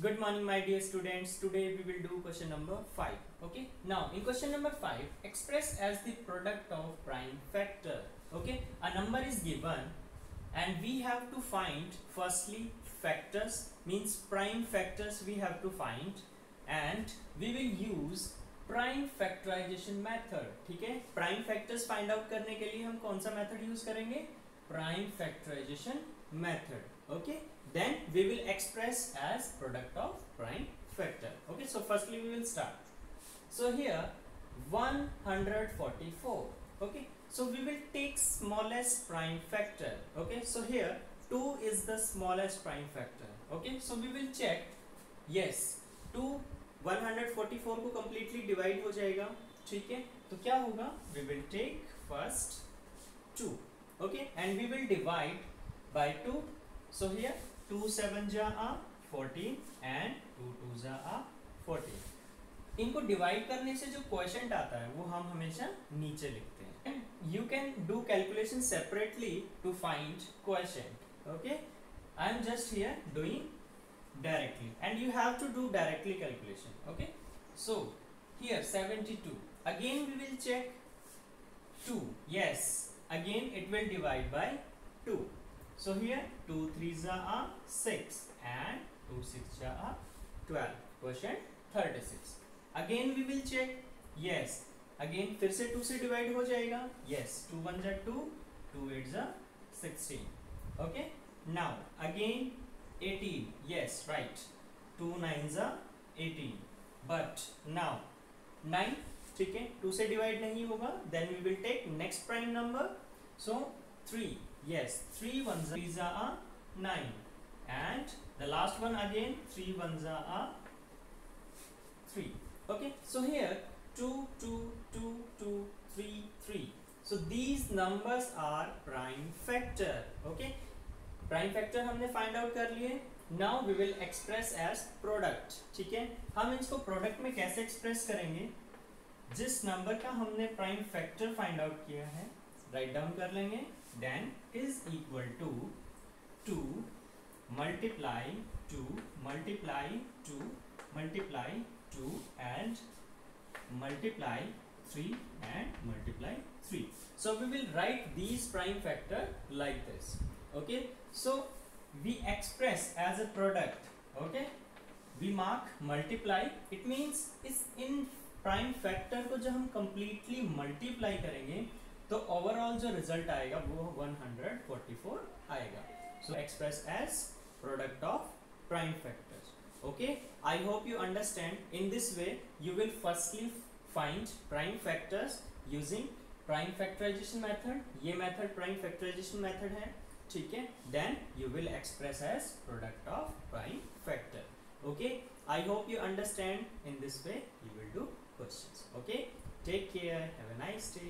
good morning my dear students today we will do question number 5 okay now in question number 5 express as the product of prime factor okay a number is given and we have to find firstly factors means prime factors we have to find and we will use prime factorization method ठीक है prime factors find out करने के लिए हम कौन सा method use करेंगे prime factorization method okay then we will express as product of prime factor okay so firstly we will start so here 144 okay so we will take smallest prime factor okay so here 2 is the smallest prime factor okay so we will check yes 2 144 को completely divide हो जाएगा ठीक है तो क्या होगा we will take first 2 okay and we will divide by 2 so here 2 7 जा आ 14 and 2 2 जा आ 14 इनको डिवाइड करने से जो क्वेश्चन आता है वो हम हमेशा नीचे लिखते हैं you can do calculation separately to find question okay I am just here doing directly and you have to do directly calculation okay so here 72 again we will check 2 yes again it will divide by 2 so here 2 3s are 6 and 2 6 are 12 question 36 again we will check yes again फिर से 2 से divide हो जाएगा yes 2 1 जा 2 2 8 जा 16 okay now again 18 yes right 2 9s are 18 but now 9 ठीक है 2 से डिवाइड नहीं होगा then we will take next prime number so 3 yes 3 ones these are 9 and the last one again 3 ones are 3 okay, so here 2 2 2 2 3 3 so these numbers are prime factor. Okay? Prime factor हमने find out कर लिए. Now we will express as product ठीक है? हम इसको product में कैसे express करेंगे? जिस नंबर का हमने प्राइम फैक्टर फाइंड आउट किया है राइट डाउन कर लेंगे. Then is equal to two multiply two multiply two multiply two and multiply three and multiply three so we will write these prime factor like this okay so we express as a product okay we mark multiply it means is in prime factor को जब हम completely multiply करेंगे तो overall जो result आएगा वो 144 आएगा। So express as product of prime factors okay I hope you understand in this way you will firstly find prime factors using prime factorization method ये मेथड प्राइम फैक्टराइजेशन मेथड है, ठीक है? Then you will express as product of prime factor okay I hope you understand in this way you will do question okay take care have a nice day